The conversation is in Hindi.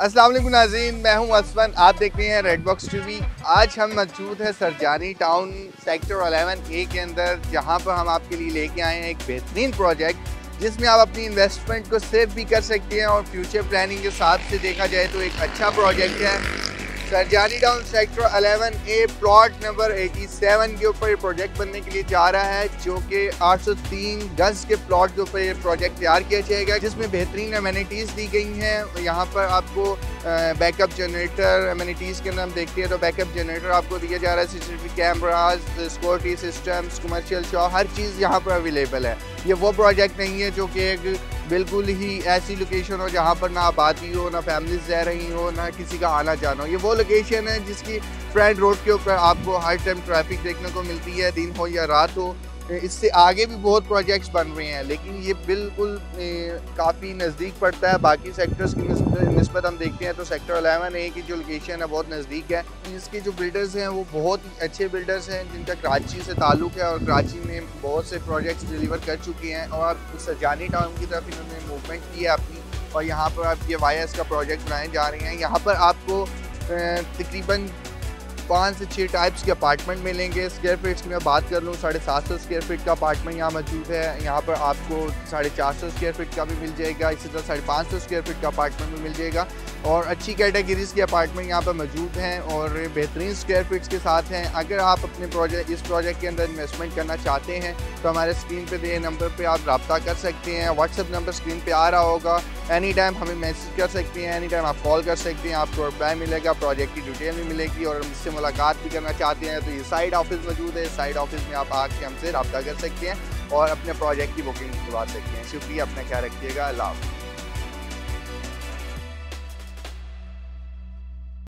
अस्सलाम नाजीन, मैं हूँ असफन। आप देख रहे हैं रेड बॉक्स टीवी आज हम मौजूद हैं सरजानी टाउन सेक्टर 11 ए के अंदर, जहाँ पर हम आपके लिए लेके आए हैं एक बेहतरीन प्रोजेक्ट, जिसमें आप अपनी इन्वेस्टमेंट को सेव भी कर सकते हैं और फ्यूचर प्लानिंग के साथ से देखा जाए तो एक अच्छा प्रोजेक्ट है। Sarjani town sector 11 A, plot number 87 के ऊपर ये प्रोजेक्ट बनने के लिए जा रहा है, जो कि 803 गज के प्लॉट के ऊपर ये प्रोजेक्ट तैयार किया जाएगा, जिसमें बेहतरीन अमेनिटीज़ दी गई हैं। यहाँ पर आपको बैकअप जनरेटर अमेनिटीज़ के अंदर हम देखते हैं तो बैकअप जनरेटर आपको दिया जा रहा है C cameras security systems commercial shop हर चीज़ यहाँ पर अवेलेबल है। ये वो प्रोजेक्ट नहीं है जो कि एक बिल्कुल ही ऐसी लोकेशन हो जहाँ पर ना आबादी हो, ना फैमिलीज़ रह रही हो, ना किसी का आना जाना हो। ये वो लोकेशन है जिसकी फ्रंट रोड के ऊपर आपको हर टाइम ट्रैफ़िक देखने को मिलती है, दिन हो या रात हो। इससे आगे भी बहुत प्रोजेक्ट्स बन रहे हैं, लेकिन ये बिल्कुल काफ़ी नज़दीक पड़ता है। बाकी सेक्टर्स की नस्बत हम देखते हैं तो सेक्टर अलेवन ए की जो लोकेशन है बहुत नज़दीक है। इसके जो बिल्डर्स हैं वो बहुत अच्छे बिल्डर्स हैं, जिनका कराची से ताल्लुक़ है और कराची में बहुत से प्रोजेक्ट्स डिलीवर कर चुके हैं। और सजानी टाउन की तरफ़ इन्होंने मूवमेंट की है अपनी और यहाँ पर आप ये वाईएस का प्रोजेक्ट बनाए जा रहे हैं। यहाँ पर आपको तकरीबन पाँच से छः टाइप्स के अपार्टमेंट मिलेंगे। स्क्वेयर फीट्स की मैं बात कर लूँ, साढ़े सात सौ स्क्वेयर फीट का अपार्टमेंट यहाँ मौजूद है। यहाँ पर आपको साढ़े चार सौ स्क्वेयर फीट का भी मिल जाएगा। इसी तरह साढ़े पाँच सौ स्क्वेयर फीट का अपार्टमेंट भी मिल जाएगा। और अच्छी कैटेगरीज के अपार्टमेंट यहाँ पर मौजूद हैं और बेहतरीन स्क्वायर फीट्स के साथ हैं। अगर आप अपने प्रोजेक्ट इस प्रोजेक्ट के अंदर इन्वेस्टमेंट करना चाहते हैं तो हमारे स्क्रीन पे दिए नंबर पे आप रबता कर सकते हैं। व्हाट्सअप नंबर स्क्रीन पे आ रहा होगा। एनी टाइम हमें मैसेज कर सकते हैं एनी टाइम आप कॉल कर सकते हैं, आपको रिप्लाई मिलेगा प्रोजेक्ट की डिटेल भी मिलेगी और मुझसे मुलाकात भी करना चाहते हैं। तो ये साइड ऑफ़िस मौजूद है साइड ऑफ़िस में आप आके हमसे रबता कर सकते हैं और अपने प्रोजेक्ट की बुकिंग करवा सकते हैं। शुक्रिया, अपना ख्याल रखिएगा। अल्लाह